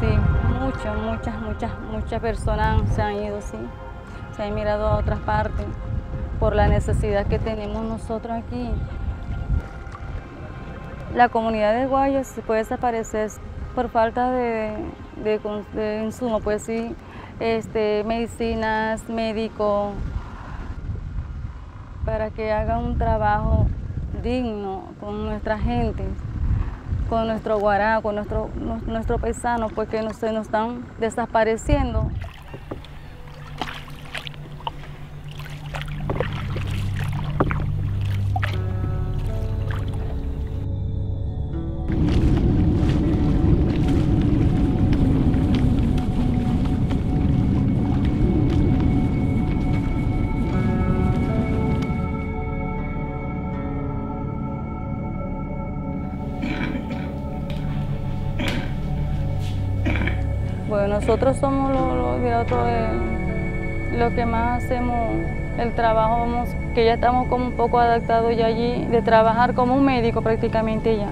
Sí, muchas, muchas, muchas, muchas personas se han ido, sí. Se han mirado a otras partes por la necesidad que tenemos nosotros aquí. La comunidad de Guayos se puede desaparecer por falta de, de, de insumos, pues sí, este, medicinas, médicos, para que hagan un trabajo digno con nuestra gente, con nuestro guará, con nuestro, nuestro paisano, porque se nos están desapareciendo. Bueno, nosotros somos los lo, que más hacemos el trabajo, que ya estamos como un poco adaptados ya allí, de trabajar como un médico prácticamente ya.